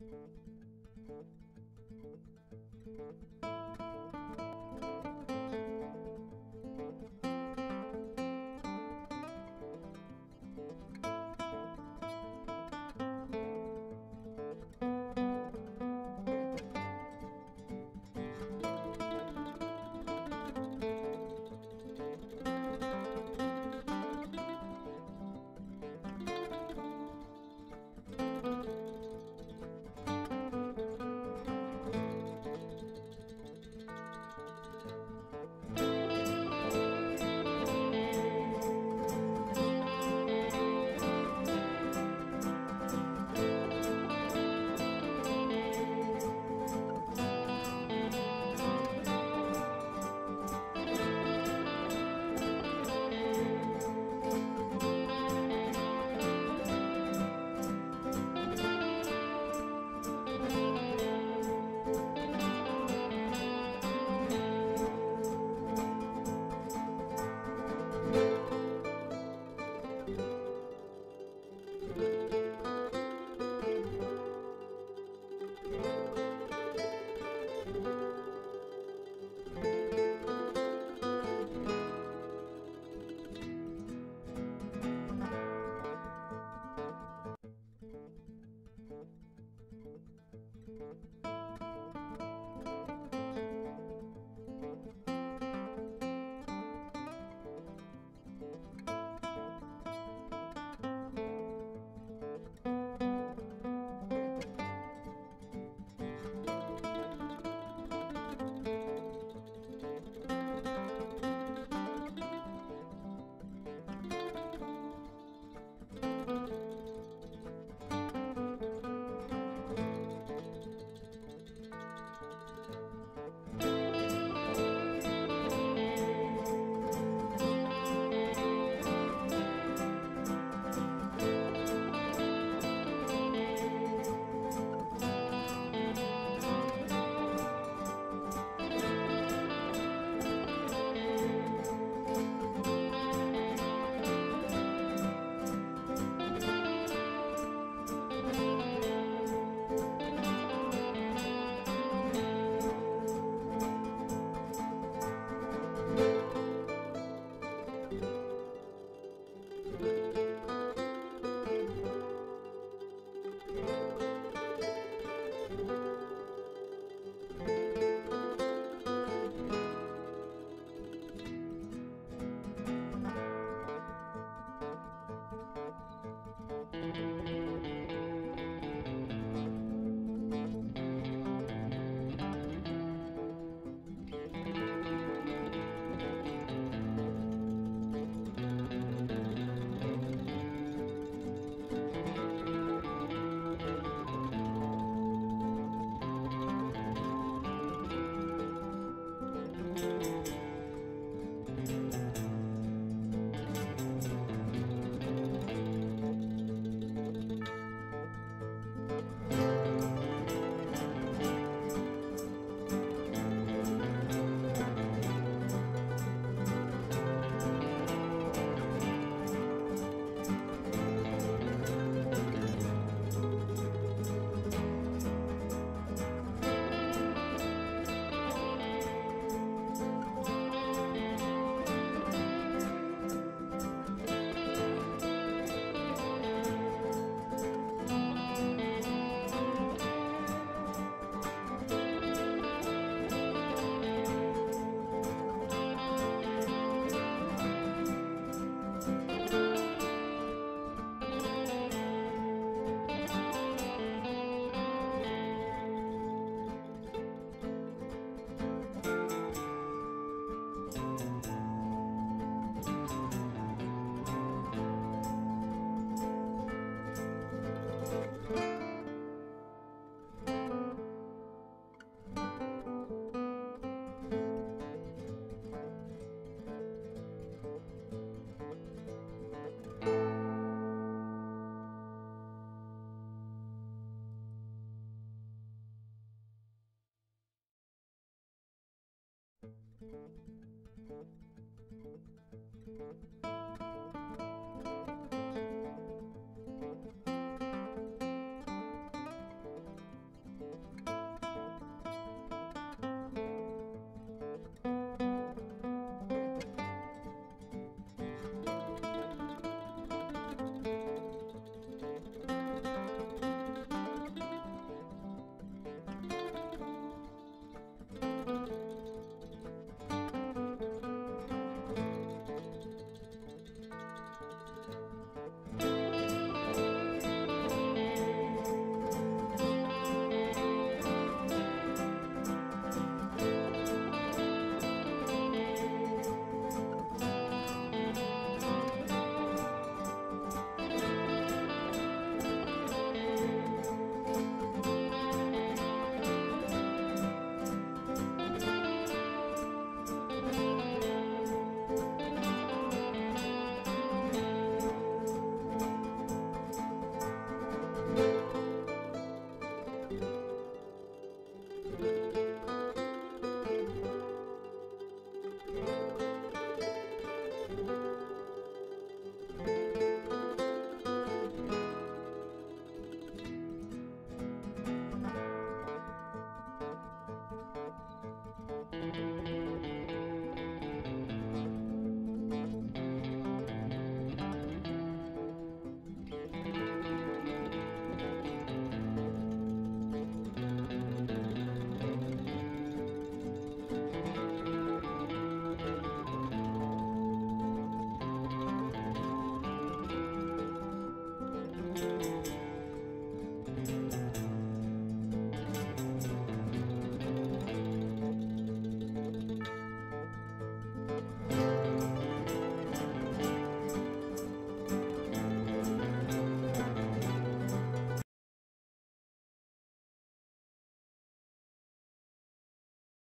Música Música Música